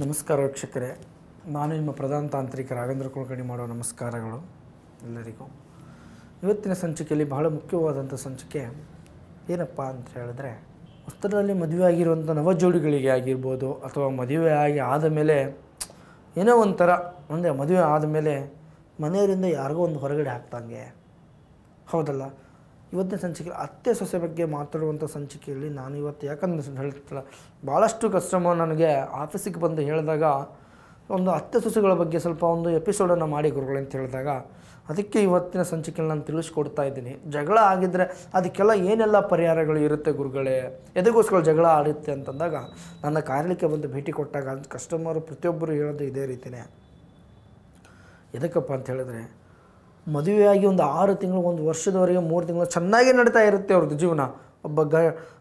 ನಮಸ್ಕಾರ ವೀಕ್ಷಕರೇ. ನಾನು ನಿಮ್ಮ ಪ್ರಧಾನ ತಾಂತ್ರಿಕ ರಾಘೇಂದ್ರ ಕುಲಕರ್ಣಿ ಮಾಡುವ ನಮಸ್ಕಾರಗಳು ಎಲ್ಲರಿಗೂ. ಇವತ್ತಿನ ಸಂಚಿಕೆಯಲ್ಲಿ ಬಹಳ ಮುಖ್ಯವಾದಂಥ ಸಂಚಿಕೆ ಏನಪ್ಪ ಅಂತ ಹೇಳಿದ್ರೆ ಹೊಸ್ತರಲ್ಲಿ ಮದುವೆ ಆಗಿರುವಂಥ ನವ ಜೋಡಿಗಳಿಗೆ ಆಗಿರ್ಬೋದು ಅಥವಾ ಮದುವೆ ಆಗಿ ಆದ ಮೇಲೆ ಏನೋ ಒಂಥರ ಅಂದರೆ ಮದುವೆ ಆದಮೇಲೆ ಮನೆಯವರಿಂದ ಯಾರಿಗೋ ಒಂದು ಹೊರಗಡೆ ಹಾಕ್ತಂಗೆ ಹೌದಲ್ಲ? ಇವತ್ತಿನ ಸಂಚಿಕೆ, ಅತ್ತೆ ಸೊಸೆ ಬಗ್ಗೆ ಮಾತಾಡುವಂಥ ಸಂಚಿಕೆಯಲ್ಲಿ ನಾನು ಇವತ್ತು ಯಾಕಂದ್ರೆ ಹೇಳ್ತಿಲ್ಲ. ಭಾಳಷ್ಟು ಕಸ್ಟಮರ್ ನನಗೆ ಆಫೀಸಿಗೆ ಬಂದು ಹೇಳಿದಾಗ ಒಂದು ಅತ್ತೆ ಸೊಸೆಗಳ ಬಗ್ಗೆ ಸ್ವಲ್ಪ ಒಂದು ಎಪಿಸೋಡನ್ನು ಮಾಡಿ ಗುರುಗಳು ಅಂತ ಹೇಳಿದಾಗ ಅದಕ್ಕೆ ಇವತ್ತಿನ ಸಂಚಿಕೆಯಲ್ಲಿ ನಾನು ತಿಳಿಸ್ಕೊಡ್ತಾ ಇದ್ದೀನಿ. ಜಗಳ ಆಗಿದ್ದರೆ ಅದಕ್ಕೆಲ್ಲ ಏನೆಲ್ಲ ಪರಿಹಾರಗಳು ಇರುತ್ತೆ ಗುರುಗಳೇ? ಎದಕ್ಕೋಸ್ಕರ ಜಗಳ ಆಡುತ್ತೆ ಅಂತಂದಾಗ ನನ್ನ ಕಾರ್ಯಕ್ಕೆ ಬಂದು ಭೇಟಿ ಕೊಟ್ಟಾಗ ಕಸ್ಟಮರು ಪ್ರತಿಯೊಬ್ಬರು ಹೇಳೋದು ಇದೇ ರೀತಿಯೇ ಎದಕ್ಕಪ್ಪ ಅಂತ ಹೇಳಿದ್ರೆ ಮದುವೆಯಾಗಿ ಒಂದು ಆರು ತಿಂಗಳು, ಒಂದು ವರ್ಷದವರೆಗೆ, ಮೂರು ತಿಂಗಳು ಚೆನ್ನಾಗಿ ನಡೀತಾ ಇರುತ್ತೆ ಅವ್ರದ್ದು ಜೀವನ. ಒಬ್ಬ ಗ,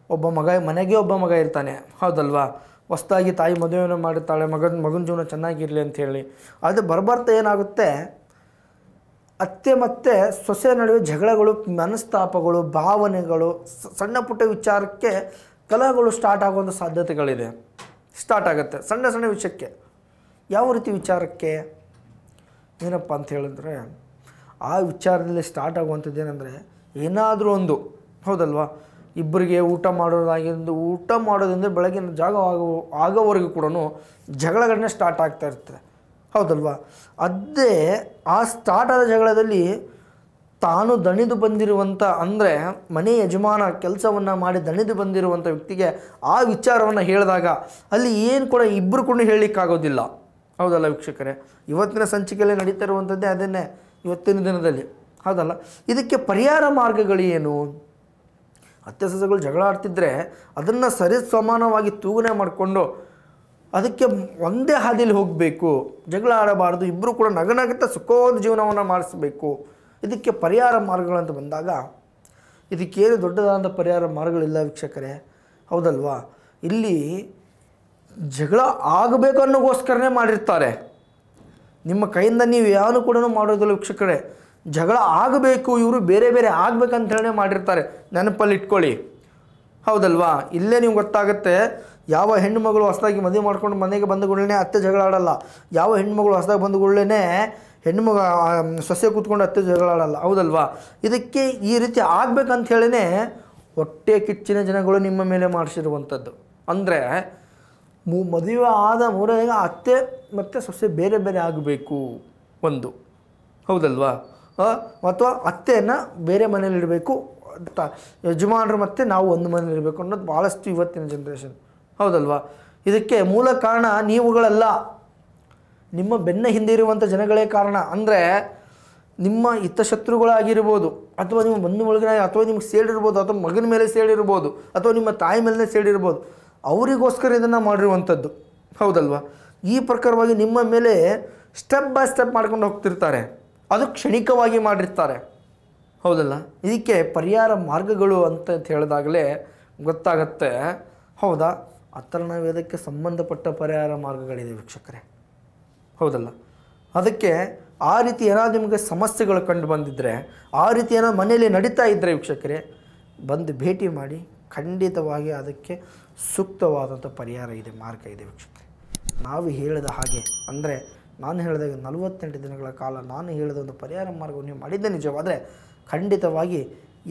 ಒಬ್ಬ ಮಗ, ಮನೆಗೆ ಒಬ್ಬ ಮಗ ಇರ್ತಾನೆ. ಹೌದಲ್ವಾ? ಹೊಸ್ದಾಗಿ ತಾಯಿ ಮದುವೆಯನ್ನು ಮಾಡುತ್ತಾಳೆ, ಮಗನ ಮಗನ ಜೀವನ ಚೆನ್ನಾಗಿರಲಿ ಅಂತ ಹೇಳಿ. ಅದು ಬರ್ಬರ್ತಾ ಏನಾಗುತ್ತೆ? ಅತ್ತೆ ಮತ್ತೆ ಸೊಸೆ ನಡುವೆ ಜಗಳಗಳು, ಮನಸ್ತಾಪಗಳು, ಭಾವನೆಗಳು ಸಣ್ಣ ಪುಟ್ಟ ವಿಚಾರಕ್ಕೆ ಕಲಹಗಳು ಸ್ಟಾರ್ಟ್ ಆಗುವಂಥ ಸಾಧ್ಯತೆಗಳಿದೆ. ಸ್ಟಾರ್ಟ್ ಆಗುತ್ತೆ ಸಣ್ಣ ಸಣ್ಣ ವಿಷಯಕ್ಕೆ. ಯಾವ ರೀತಿ ವಿಚಾರಕ್ಕೆ? ಏನಪ್ಪ ಅಂತ ಹೇಳಿದ್ರೆ ಆ ವಿಚಾರದಲ್ಲಿ ಸ್ಟಾರ್ಟ್ ಆಗುವಂಥದ್ದು ಏನಂದರೆ, ಏನಾದರೂ ಒಂದು, ಹೌದಲ್ವಾ? ಇಬ್ಬರಿಗೆ ಊಟ ಮಾಡೋದಾಗಿಂದು ಊಟ ಮಾಡೋದಂದರೆ ಬೆಳಗಿನ ಜಾಗ ಆಗೋ, ಆಗೋವರೆಗೂ ಕೂಡ ಜಗಳಗಳನ್ನೇ ಸ್ಟಾರ್ಟ್ ಆಗ್ತಾ ಇರ್ತದೆ ಹೌದಲ್ವಾ? ಅದೇ ಆ ಸ್ಟಾರ್ಟ್ ಆದ ಜಗಳದಲ್ಲಿ ತಾನು ದಣಿದು ಬಂದಿರುವಂಥ, ಅಂದರೆ ಮನೆ ಯಜಮಾನ ಕೆಲಸವನ್ನು ಮಾಡಿ ದಣಿದು ಬಂದಿರುವಂಥ ವ್ಯಕ್ತಿಗೆ ಆ ವಿಚಾರವನ್ನು ಹೇಳಿದಾಗ ಅಲ್ಲಿ ಏನು ಕೂಡ ಇಬ್ಬರು ಕೂಡ ಹೇಳಲಿಕ್ಕಾಗೋದಿಲ್ಲ. ಹೌದಲ್ಲ ವೀಕ್ಷಕರೇ? ಇವತ್ತಿನ ಸಂಚಿಕೆಯಲ್ಲಿ ನಡೀತಾ ಇರುವಂಥದ್ದೇ ಅದನ್ನೇ. ಇವತ್ತಿನ ದಿನದಲ್ಲಿ. ಹೌದಲ್ಲ? ಇದಕ್ಕೆ ಪರಿಹಾರ ಮಾರ್ಗಗಳು ಏನು ಸೊಸೆಗಳು ಜಗಳ ಆಡ್ತಿದ್ರೆ ಅದನ್ನು ಸರಿ ಸಮಾನವಾಗಿ ತೂಗಣೆ ಮಾಡಿಕೊಂಡು ಅದಕ್ಕೆ ಒಂದೇ ಹಾದಿಯಲ್ಲಿ ಹೋಗಬೇಕು. ಜಗಳ ಆಡಬಾರ್ದು. ಇಬ್ಬರು ಕೂಡ ನಗನಗುತ್ತಾ ಸುಖವಾದ ಜೀವನವನ್ನು ಮಾಡಿಸ್ಬೇಕು. ಇದಕ್ಕೆ ಪರಿಹಾರ ಮಾರ್ಗಗಳಂತ ಬಂದಾಗ ಇದಕ್ಕೇನು ದೊಡ್ಡದಾದ ಪರಿಹಾರ ಮಾರ್ಗಗಳಿಲ್ಲ ವೀಕ್ಷಕರೇ. ಹೌದಲ್ವಾ? ಇಲ್ಲಿ ಜಗಳ ಆಗಬೇಕು ಅನ್ನೋಗೋಸ್ಕರನೇ ಮಾಡಿರ್ತಾರೆ. ನಿಮ್ಮ ಕೈಯಿಂದ ನೀವು ಯಾವನು ಕೂಡ ಮಾಡೋದಿಲ್ಲ ವೀಕ್ಷಕರೇ. ಜಗಳ ಆಗಬೇಕು ಇವರು ಬೇರೆ ಬೇರೆ ಆಗಬೇಕಂತ ಹೇಳಿ ಮಾಡಿರ್ತಾರೆ. ನೆನಪಲ್ಲಿ ಇಟ್ಕೊಳ್ಳಿ ಹೌದಲ್ವಾ? ಇಲ್ಲೇ ನೀವು ಗೊತ್ತಾಗುತ್ತೆ ಯಾವ ಹೆಣ್ಣುಮಗಳು ಹೊಸದಾಗಿ ಮದುವೆ ಮಾಡ್ಕೊಂಡು ಮನೆಗೆ ಬಂದ ಕೂಡಲೇ ಅತ್ತೆ ಜಗಳ ಆಡಲ್ಲ. ಯಾವ ಹೆಣ್ಣುಮಗಳು ಹೊಸದಾಗಿ ಬಂದ ಕೂಡಲೇ ಹೆಣ್ಮಗ ಆ, ಸೊಸೆ ಕೂತ್ಕೊಂಡು ಅತ್ತೆ ಜಗಳ ಆಡಲ್ಲ. ಹೌದಲ್ವಾ? ಇದಕ್ಕೆ ಈ ರೀತಿ ಆಗಬೇಕಂತ ಹೇಳಿನೇ ಹೊಟ್ಟೆ ಕಿಚ್ಚಿನ ಜನಗಳು ನಿಮ್ಮ ಮೇಲೆ ಮಾಡಿಸಿರುವಂಥದ್ದು. ಅಂದರೆ ಮು, ಮದುವೆ ಆದ ಮೂರನೇ ಅತ್ತೆ ಮತ್ತು ಸೊಸೆ ಬೇರೆ ಬೇರೆ ಆಗಬೇಕು ಒಂದು. ಹೌದಲ್ವಾ? ಅಥವಾ ಅತ್ತೆಯನ್ನು ಬೇರೆ ಮನೇಲಿಡಬೇಕು ಅಂತ ಯಜಮಾನರು ಮತ್ತು ನಾವು ಒಂದು ಮನೇಲಿರಬೇಕು ಅನ್ನೋದು ಭಾಳಷ್ಟು ಇವತ್ತಿನ ಜನ್ರೇಷನ್ ಹೌದಲ್ವಾ? ಇದಕ್ಕೆ ಮೂಲ ಕಾರಣ ನೀವುಗಳಲ್ಲ. ನಿಮ್ಮ ಬೆನ್ನ ಹಿಂದೆ ಇರುವಂಥ ಜನಗಳೇ ಕಾರಣ. ಅಂದರೆ ನಿಮ್ಮ ಹಿತಶತ್ರುಗಳಾಗಿರ್ಬೋದು, ಅಥವಾ ನಿಮ್ಮ ಬಂಧು ಒಳಗಿನ ಅಥವಾ ನಿಮ್ಗೆ ಸೇಡಿರ್ಬೋದು, ಅಥವಾ ಮಗನ ಮೇಲೆ ಸೇಡಿರ್ಬೋದು, ಅಥವಾ ನಿಮ್ಮ ತಾಯಿ ಮೇಲೆ ಸೇಡಿರ್ಬೋದು. ಅವರಿಗೋಸ್ಕರ ಇದನ್ನು ಮಾಡಿರುವಂಥದ್ದು. ಹೌದಲ್ವಾ? ಈ ಪ್ರಕಾರವಾಗಿ ನಿಮ್ಮ ಮೇಲೆ ಸ್ಟೆಪ್ ಬೈ ಸ್ಟೆಪ್ ಮಾಡ್ಕೊಂಡು ಹೋಗ್ತಿರ್ತಾರೆ. ಅದು ಕ್ಷಣಿಕವಾಗಿ ಮಾಡಿರ್ತಾರೆ. ಹೌದಲ್ಲ? ಇದಕ್ಕೆ ಪರಿಹಾರ ಮಾರ್ಗಗಳು ಅಂತ ಹೇಳಿದಾಗಲೇ ಗೊತ್ತಾಗತ್ತೆ. ಹೌದಾ? ಅಥರ್ಣ ವೇದಕ್ಕೆ ಸಂಬಂಧಪಟ್ಟ ಪರಿಹಾರ ಮಾರ್ಗಗಳಿದೆ ವೀಕ್ಷಕರೇ. ಹೌದಲ್ಲ? ಅದಕ್ಕೆ ಆ ರೀತಿ ಏನಾದರೂ ನಿಮಗೆ ಸಮಸ್ಯೆಗಳು ಕಂಡು ಬಂದಿದ್ದರೆ ಆ ರೀತಿ ಏನಾದ್ರು ಮನೆಯಲ್ಲಿ ನಡೀತಾ ಇದ್ದರೆ ವೀಕ್ಷಕರೇ, ಬಂದು ಭೇಟಿ ಮಾಡಿ ಖಂಡಿತವಾಗಿ ಅದಕ್ಕೆ ಸೂಕ್ತವಾದಂಥ ಪರಿಹಾರ ಇದೆ, ಮಾರ್ಗ ಇದೆ ವೀಕ್ಷಕರೇ. ನಾವು ಹೇಳಿದ ಹಾಗೆ, ಅಂದರೆ ನಾನು ಹೇಳಿದಾಗ ನಲವತ್ತೆಂಟು ದಿನಗಳ ಕಾಲ ನಾನು ಹೇಳಿದ ಒಂದು ಪರಿಹಾರ ಮಾರ್ಗವನ್ನು ನೀವು ಮಾಡಿದ್ದೆ ನಿಜವಾದರೆ ಖಂಡಿತವಾಗಿ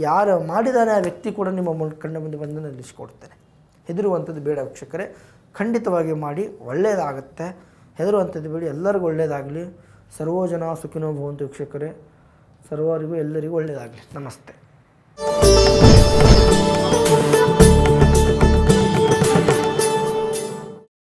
ಯಾರು ಮಾಡಿದಾನೆ ಆ ವ್ಯಕ್ತಿ ಕೂಡ ನಿಮ್ಮ ಕಣ್ಣ ಮುಂದೆ ಬಂದು ನಿಲ್ಲಿಸಿಕೊಡ್ತೇನೆ ಹೆದರುವಂಥದ್ದು ಬೇಡ ವೀಕ್ಷಕರೇ. ಖಂಡಿತವಾಗಿ ಮಾಡಿ ಒಳ್ಳೆಯದಾಗುತ್ತೆ ಹೆದರುವಂಥದ್ದು ಬೇಡಿ, ಎಲ್ಲರಿಗೂ ಒಳ್ಳೆಯದಾಗಲಿ ಸರ್ವೋಜನ ಸುಖಿನೋ ಭವಂತು ವೀಕ್ಷಕರೇ. ಸರ್ವರಿಗೂ ಎಲ್ಲರಿಗೂ ಒಳ್ಳೆಯದಾಗಲಿ ನಮಸ್ತೆ.